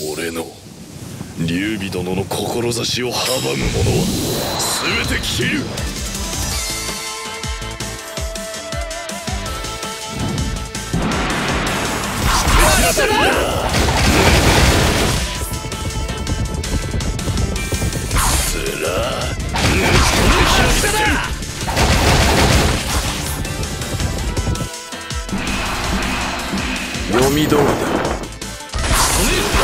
俺の劉備殿の志を阻む者は全て切る。読み通りだ。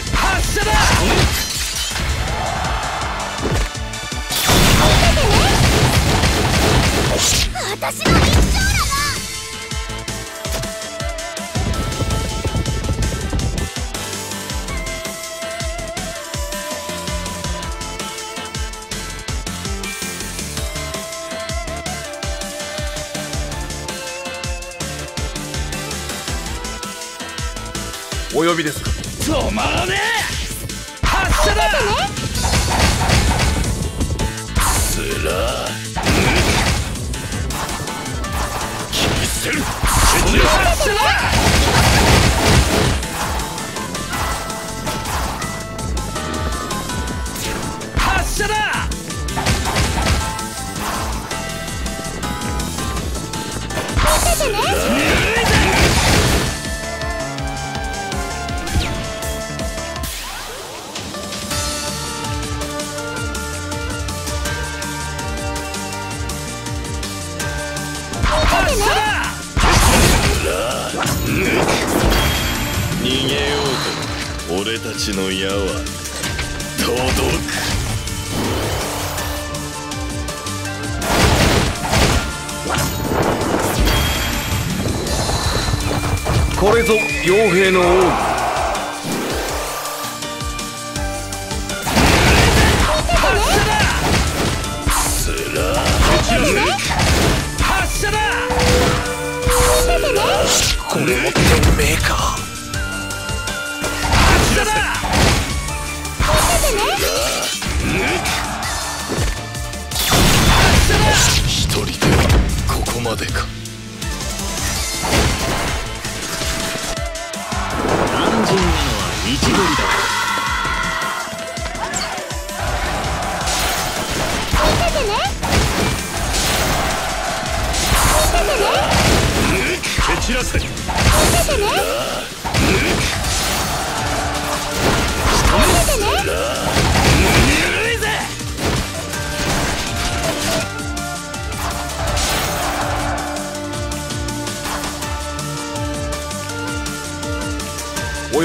発射だ私の一生だお呼びですか？止まらねえ！発射だ！つら切り捨てる発射だ！発射だ！発俺たちの矢は届く。これぞ傭兵の王。つら発射だ。これも天命か一人で。はここまでか肝心なのは位置取りだ蹴散らせ緩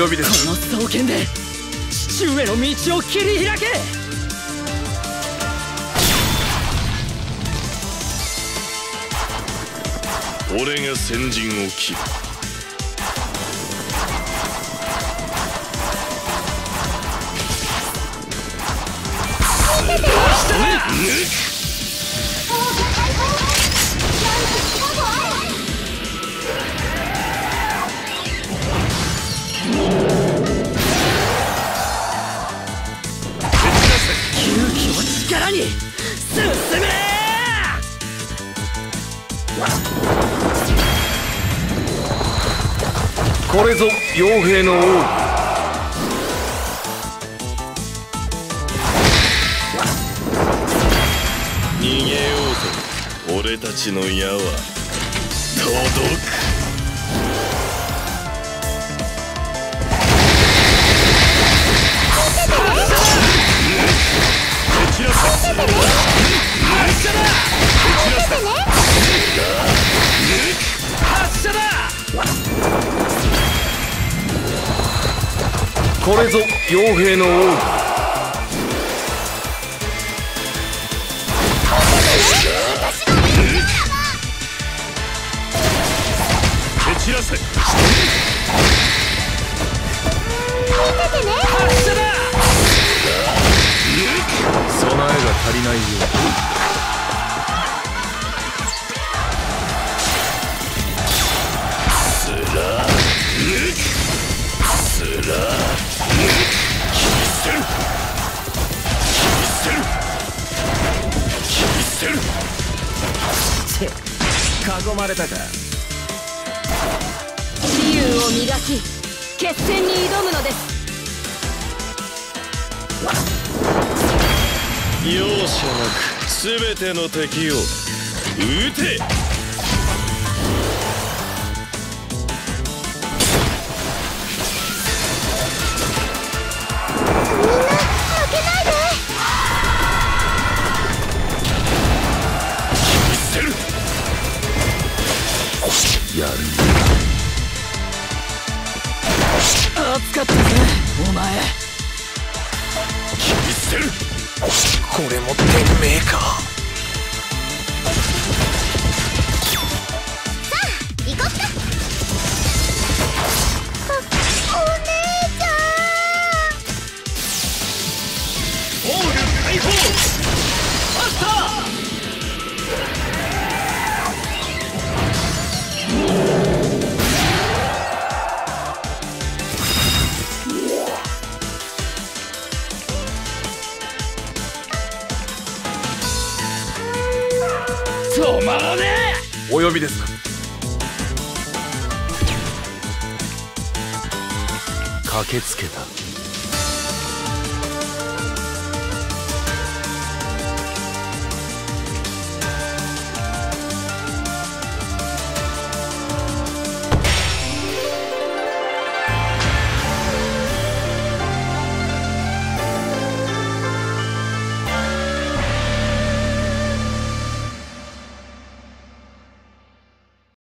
びです。この双剣で父上の道を切り開け。俺が先陣を切る。勇に進め！これぞ傭兵の王。逃げようと俺たちの矢は届くこれぞ傭兵の王。せ見ててね。発射だ備えが足りないよス囲まれたか。自由を磨き決戦に挑むのです。容赦なく全ての敵を撃て熱かったぜお前。切り捨てる。これも天命か。お呼びですか？駆けつけた。